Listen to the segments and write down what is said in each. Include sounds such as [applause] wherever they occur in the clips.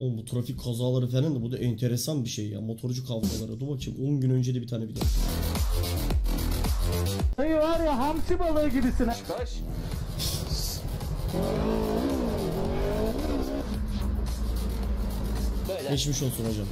Oğlum bu trafik kazaları falan da bu da enteresan bir şey ya. Motorcu kavgaları. Dur bakayım 10 gün önce de bir tane video. Dayı var ya hamsi balığı gibisin. ha. Kaç. Böyle. Geçmiş olsun hocam.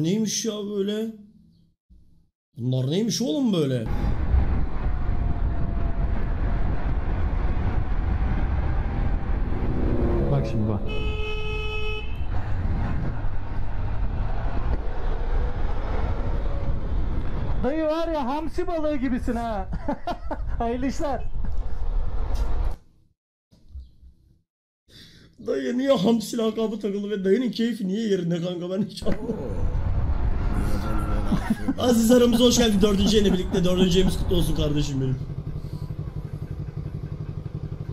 Bunlar neymiş ya böyle? Bunlar neymiş oğlum böyle? Bak şimdi bak. Dayı var ya hamsi balığı gibisin ha. [laughs] Hayırlı işler. Dayı niye hamsi lakabı takıldı ve dayının keyfi niye yerinde kanka ben hiç anlamadım. Aziz aramıza hoş geldin dördüncü yayınla birlikte dördüncü yayımız kutlu olsun kardeşim benim.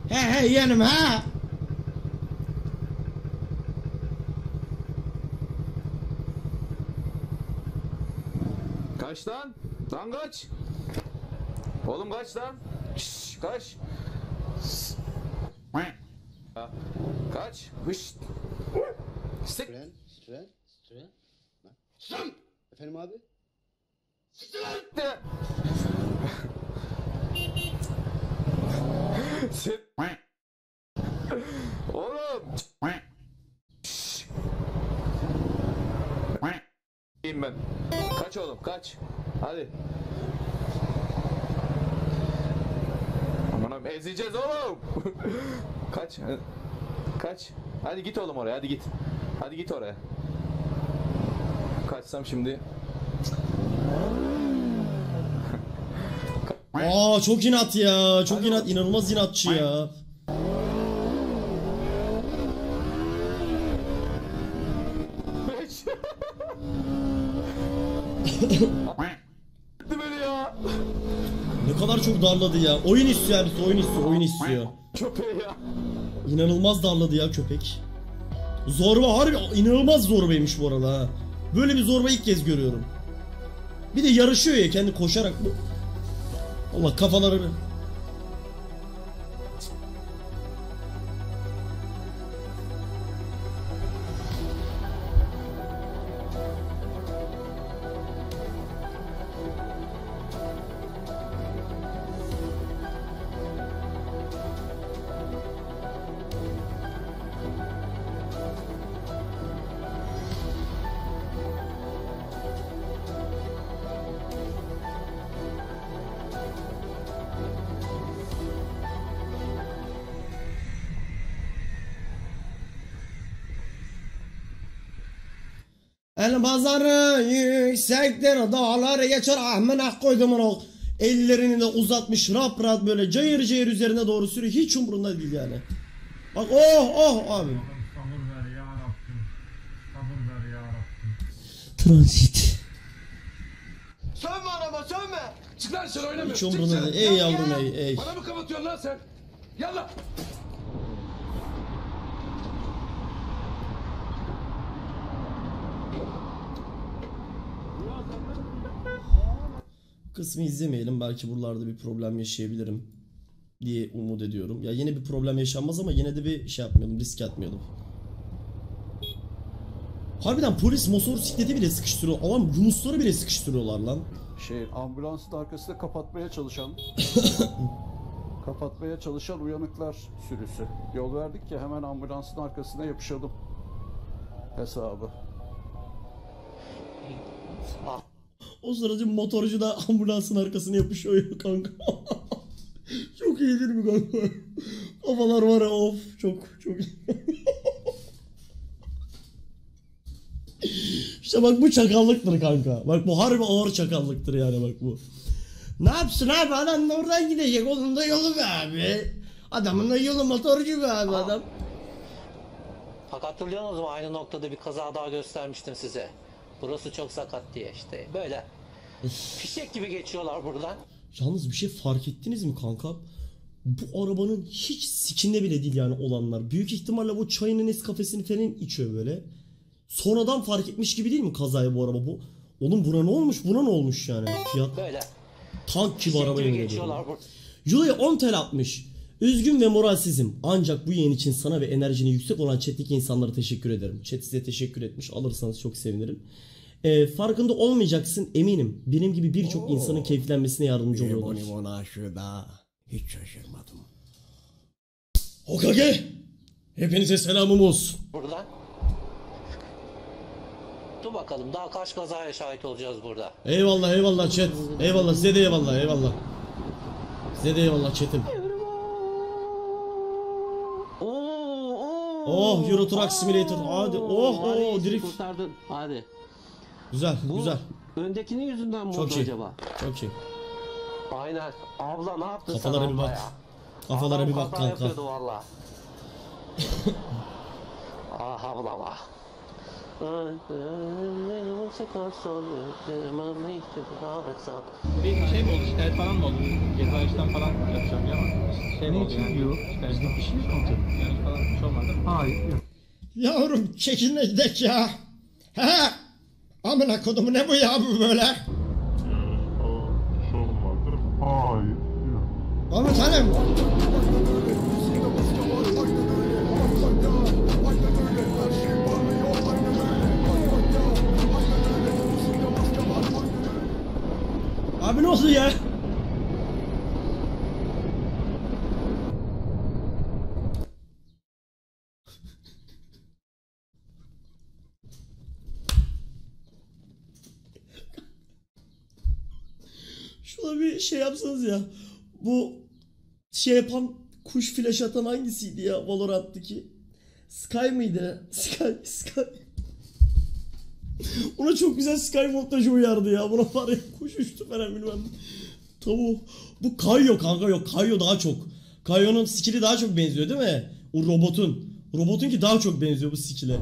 He he yeğenim ha. Kaç lan? Lan kaç. Oğlum kaç lan? Şşş, kaç. Kaç. Hış. Sik. Süren. Lan. Efendim abi? Sik. Oğlum. Şşş. İyiyim ben. Kaç oğlum kaç. Hadi. Aman ezeceğiz oğlum. [laughs] kaç. Kaç. Hadi git oğlum oraya hadi git. Hadi git oraya. Kaçsam şimdi. Aa çok inat ya. Çok inat. inanılmaz inatçı ya. Gitti. Ne kadar çok darladı ya. Oyun istiyor abisi oyun istiyor. Oyun istiyor. Köpeği ya. İnanılmaz darladı ya köpek. Zorba harbi inanılmaz zorbaymış bu arada ha. Böyle bir zorba ilk kez görüyorum. Bir de yarışıyor ya kendi koşarak. Allah kafaları El bazarı yüksektir dağları geçer ahmına koydum onu. Ellerini de uzatmış rap rap böyle cayır cayır üzerine doğru sürüyor. Hiç umurunda değil yani. Bak oh oh abi. Sabır ver ya Rabbim. Sabır ver ya Rabbim. Transit. Sövme araba sövme. Çık lan sen oynamıyorsun. Hiç umurunda değil. Ey yavrum ey ey. Bana mı kapatıyorsun lan sen? Yallah. Kısmı izlemeyelim. Belki buralarda bir problem yaşayabilirim diye umut ediyorum. Ya yine bir problem yaşanmaz ama yine de bir şey yapmayalım, risk atmayalım. Harbiden polis motosikleti bile sıkıştırıyor. Aman Yunusları bile sıkıştırıyorlar lan. şey ambulansın arkasında kapatmaya çalışan [coughs] kapatmaya çalışan uyanıklar sürüsü. Yol verdik ya hemen ambulansın arkasına yapışalım hesabı. O sırada motorcu da ambulansın arkasına yapışıyor ya kanka. [laughs] çok iyi değil mi kanka? Kafalar var ya of çok çok iyi. [laughs] İşte bak bu çakallıktır kanka. Bak bu harbi ağır çakallıktır yani bak bu. Ne yapsın abi adam da oradan gidecek onun da yolu be abi. Adamın da yolu motorcu be abi adam. Bak hatırlıyorsunuz mu aynı noktada bir kaza daha göstermiştim size. Burası çok sakat diye işte böyle. Fişek gibi geçiyorlar buradan. Yalnız bir şey fark ettiniz mi kanka? bu arabanın hiç sikinde bile değil yani olanlar. Büyük ihtimalle bu çayının kafesini falan içiyor böyle. Sonradan fark etmiş gibi değil mi kazayı bu araba bu? Oğlum buna ne olmuş buna ne olmuş yani? Fiyat Böyle. tank gibi araba Siktir yemin ediyorum. geçiyorlar bu. Julia 10 tel atmış. Üzgün ve moralsizim. Ancak bu yayın için sana ve enerjinin yüksek olan chat'teki insanlara teşekkür ederim. Chat size teşekkür etmiş. Alırsanız çok sevinirim. Ee, farkında olmayacaksın eminim. Benim gibi birçok insanın keyiflenmesine yardımcı oluyorlar. Limon aşığı da hiç şaşırmadım. Hokage! Hepinize selamım olsun. Buradan. Dur bakalım daha kaç kazaya şahit olacağız burada. Eyvallah eyvallah chat. Eyvallah size de eyvallah eyvallah. Size de eyvallah chat'im. Oh Euro Truck Simulator. Hadi oh oh drift. Kurtardın. Hadi. Güzel Bu güzel. öndekinin yüzünden mi Çok oldu iyi. acaba? Çok iyi. Aynen. Abla ne yaptın Kafalara sen bir abla bak. ya? Kafalara Adam bir bak kaza kanka. yapıyordu valla. [laughs] ah abla ah. Bir şey mi oldu? Şikayet falan mı oldu? Ceza işlem falan yapacağım ya ama şey mi oldu yani? Yok. Şikayet bir şey mi oldu? Yani falan bir şey olmadı mı? Hayır. Yavrum çekinle gidek ya. He? Amına kodumu ne bu ya bu böyle? Hayır. Komutanım. Oldu ya? Şuna bir şey yapsanız ya. Bu şey yapan kuş flash atan hangisiydi ya Valorant'taki? Sky mıydı? Sky, Sky. Ona çok güzel Sky montajı uyardı ya. Buna var ya kuş uçtu falan bilmem. Tavu. Bu Kayo kanka yok. Kayo daha çok. Kayo'nun skill'i daha çok benziyor değil mi? O robotun. Robotun ki daha çok benziyor bu skill'e.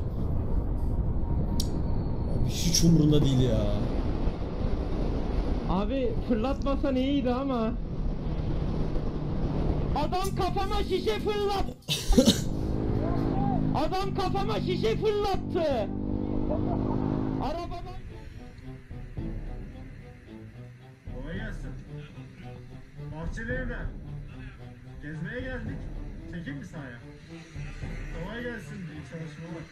Abi hiç umurunda değil ya. Abi fırlatmasan iyiydi ama. Adam kafama şişe fırlat. [laughs] Adam kafama şişe fırlattı. Bahçeli. Gezmeye geldik. Çekeyim mi sahaya? Kolay gelsin. İyi çalışmalar.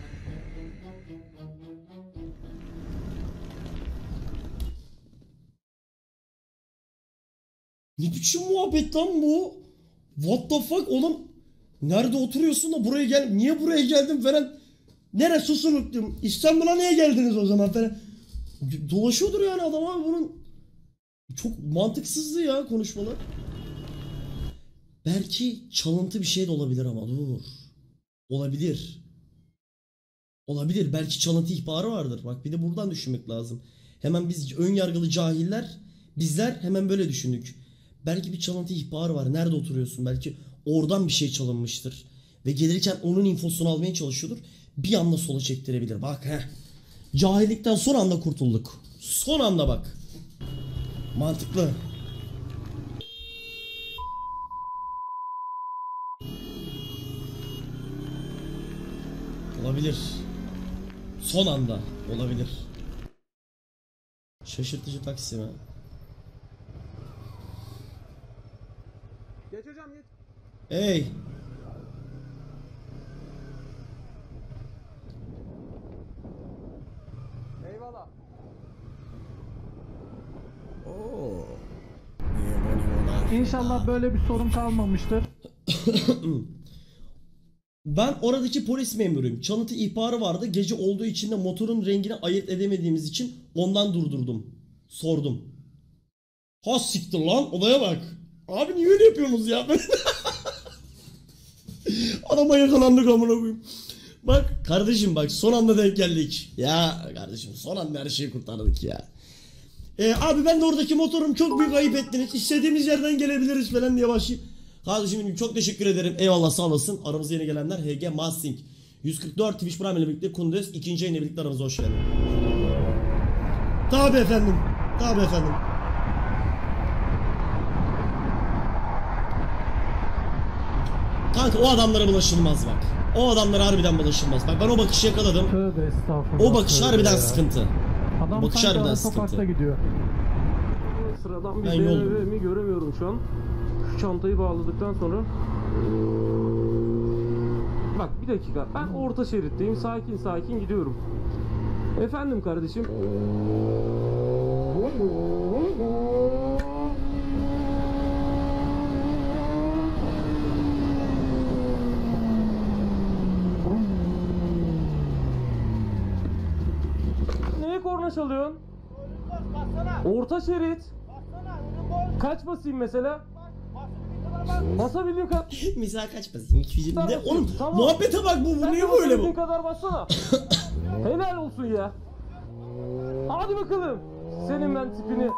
Ne biçim muhabbet lan bu? What the fuck oğlum? Nerede oturuyorsun da buraya gel. Niye buraya geldin falan. Nere susurluk diyorum. İstanbul'a niye geldiniz o zaman falan. Dolaşıyordur yani adam abi bunun. Çok mantıksızdı ya konuşmalar. Belki çalıntı bir şey de olabilir ama dur. Olabilir. Olabilir. Belki çalıntı ihbarı vardır. Bak bir de buradan düşünmek lazım. Hemen biz ön yargılı cahiller bizler hemen böyle düşündük. Belki bir çalıntı ihbarı var. Nerede oturuyorsun? Belki oradan bir şey çalınmıştır. Ve gelirken onun infosunu almaya çalışıyordur. Bir anda sola çektirebilir. Bak he. Cahillikten son anda kurtulduk. Son anda bak. Mantıklı. Olabilir. Son anda olabilir. Şaşırtıcı taksi mi? Geç hocam geç. Hey. Eyvallah. Oo. İnşallah böyle bir sorun kalmamıştır. [coughs] Ben oradaki polis memuruyum. Çalıntı ihbarı vardı. Gece olduğu için de motorun rengini ayırt edemediğimiz için ondan durdurdum. Sordum. Ha siktir lan olaya bak. Abi niye öyle yapıyorsunuz ya? [laughs] Adama yakalandık amına koyayım. Bak kardeşim bak son anda denk geldik. Ya kardeşim son anda her şeyi kurtardık ya. Ee, abi ben de oradaki motorum çok büyük ayıp ettiniz. İstediğimiz yerden gelebiliriz falan diye başlayıp. Kardeşim benim çok teşekkür ederim. Eyvallah sağ olasın. Aramıza yeni gelenler HG Masing. 144 Twitch Prime ile birlikte Kundes. ikinci yayınla birlikte aramıza hoş geldin. Tabi efendim. Tabi efendim. Kanka o adamlara bulaşılmaz bak. O adamlara harbiden bulaşılmaz. Bak ben o bakışı yakaladım. Tövbe estağfurullah. O bakış harbiden ya. sıkıntı. Adam bakış harbiden sıkıntı. gidiyor. Sıradan bir Ben yoldum. BMW mi göremiyorum şu an. Şu çantayı bağladıktan sonra. Bak bir dakika. Ben orta şeritteyim. Sakin sakin gidiyorum. Efendim kardeşim. Neye korna çalıyorsun? Orta şerit. Kaç basayım mesela? Basabildiğim kadar. Misal kaç basayım? 220. Ne? Oğlum Tamam. muhabbete bak bu. Bu niye de böyle basabildiğin bu? kadar bassana. [coughs] Helal olsun ya. Hadi bakalım. Senin ben tipini.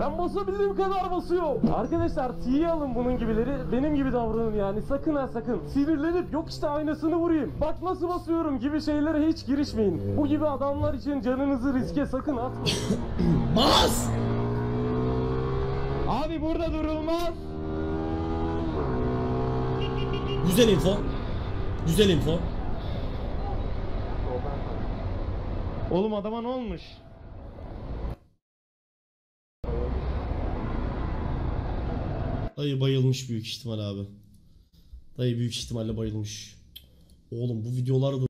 Ben basabildiğim kadar basıyorum. Arkadaşlar tiye alın bunun gibileri. Benim gibi davranın yani. Sakın ha sakın. Sinirlenip yok işte aynasını vurayım. Bak nasıl basıyorum gibi şeylere hiç girişmeyin. Bu gibi adamlar için canınızı riske sakın atmayın. [coughs] Bas! Burada durulmaz. Güzel info. Güzel info. Oğlum adama ne olmuş? Dayı bayılmış büyük ihtimal abi. Dayı büyük ihtimalle bayılmış. Oğlum bu videolar da